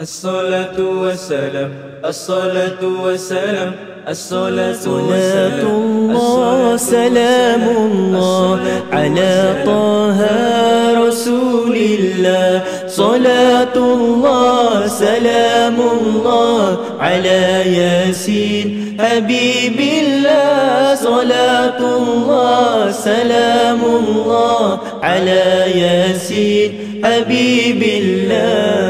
الصلاة والسلام الصلاة والسلام الصلاة صلاة الله سلام الله على طه رسول الله. صلاة الله سلام الله على ياسين حبيب الله. صلاة الله سلام الله على ياسين حبيب الله.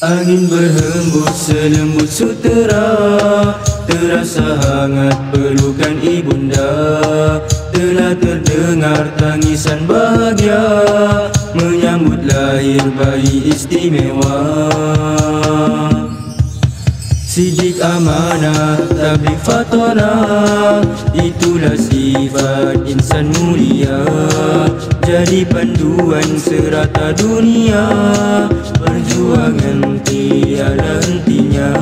Angin berhembus selembut sutera. Terasa hangat pelukan ibunda. Telah terdengar tangisan bahagia. Menyambut lahir bayi istimewa Sidik amanah, tablik fatona Itulah sifat insan mulia. Jadi panduan serata dunia. Perjuangan tiada hentinya.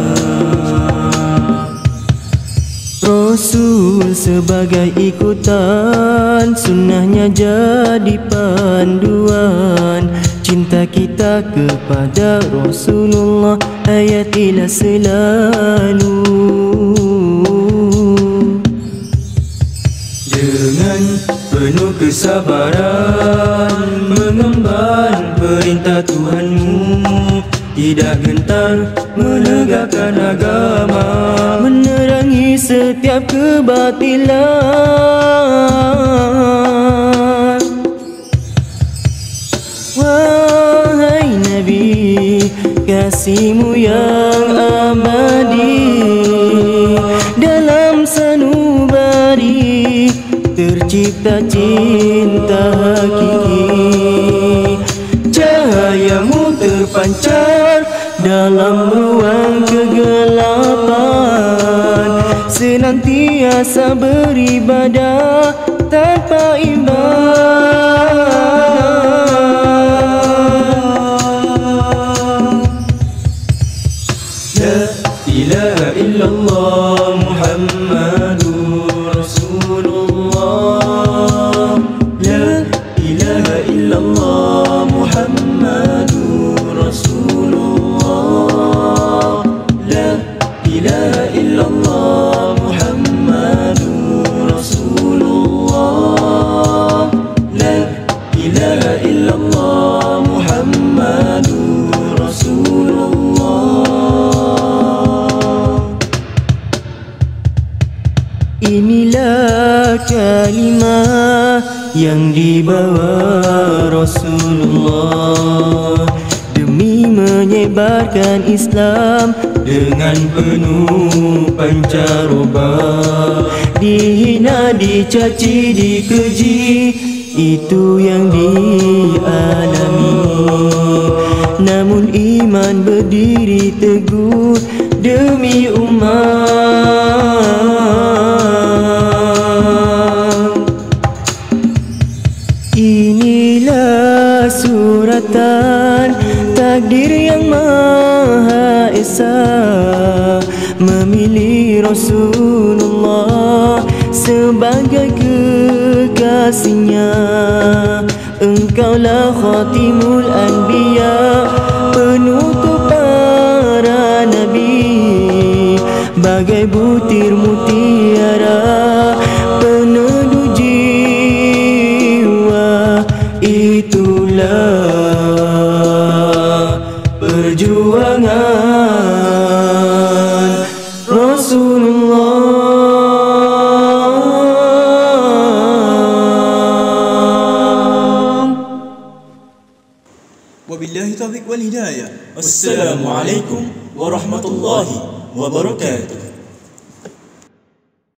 Rasul sebagai ikutan Sunnahnya jadi panduan Cinta kita kepada Rasulullah Hayatilah selalu. Dengan penuh kesabaran Mengemban perintah Tuhanmu Tidak gentar menegakkan agama Menerangi setiap kebatilan Kasihmu yang abadi. Dalam sanubari Tercipta cinta hakiki. Cahayamu terpancar Dalam ruang kegelapan. Senantiasa beribadah Tanpa imbang Inilah kalimah yang dibawa Rasulullah. Demi menyebarkan Islam dengan penuh pancaroba. Dihina, dicaci, dikeji Itu yang dialami. Namun iman berdiri teguh Demi umat Inilah suratan takdir yang maha esa Memilih Rasulullah sebagai kekasihnya Engkaulah khatimul anbiya Itulah perjuangan Rasulullah وبالله التوفيق والهداية السلام عليكم ورحمة الله وبركاته